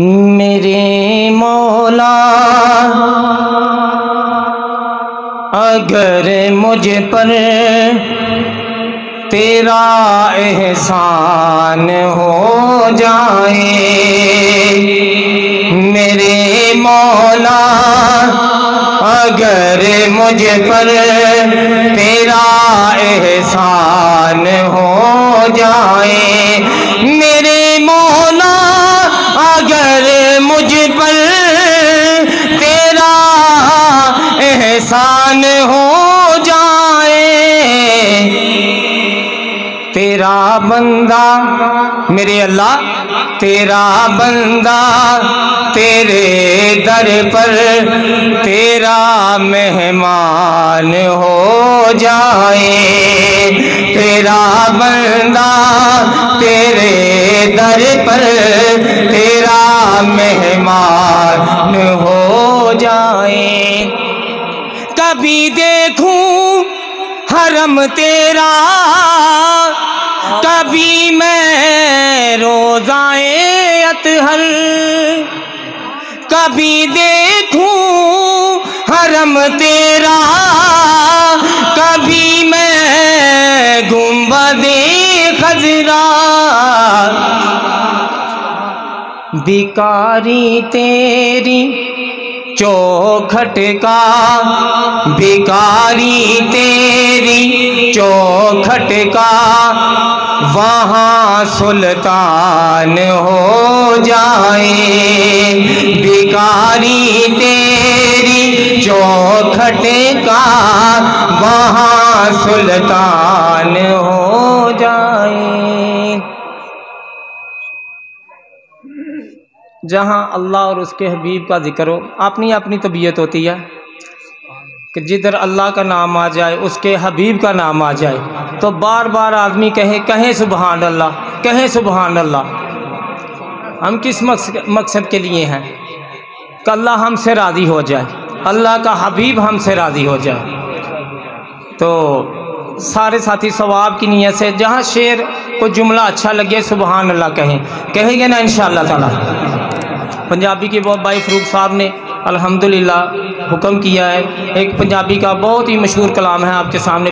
मेरे मौला, अगर मुझ पर तेरा एहसान हो जाए, मेरे मौला, अगर मुझ पर तेरा एहसान हो जाए, मेरे मौला एहसान हो जाए। तेरा बंदा, मेरे अल्लाह, तेरा बंदा तेरे दर पर, तेरा मेहमान हो जाए। तेरा बंदा तेरे दर पर, तेरा मेहमान कभी देखूँ, हरम तेरा। कभी मैं रोजाए अतहर कभी देखूँ, हरम तेरा। कभी मैं गुम्बदे खजरा। बिकारी तेरी चौखट का भिकारी तेरी चौखट का। वहाँ सुल्तान हो जाए भिकारी तेरी चौखट का। वहाँ सुल्तान हो जाए। जहाँ अल्लाह और उसके हबीब का ज़िक्र हो, अपनी अपनी तबीयत होती है कि जिधर अल्लाह का नाम आ जाए, उसके हबीब का नाम आ जाए तो बार बार आदमी कहे, कहें सुबहान अल्लाह कहें सुबहान अल्लाह हम किस मकसद के लिए हैं? कि अल्लाह हमसे राज़ी हो जाए, अल्लाह का हबीब हमसे राज़ी हो जाए। तो सारे साथी सवाब की नीयत से जहाँ शेर को जुमला अच्छा लगे सुबहान अल्लाह कहें। कहेंगे ना इन ताला। पंजाबी के भाई फरूक साहब ने अल्हम्दुलिल्लाह हुक्म किया है। एक पंजाबी का बहुत ही मशहूर कलाम है आपके सामने।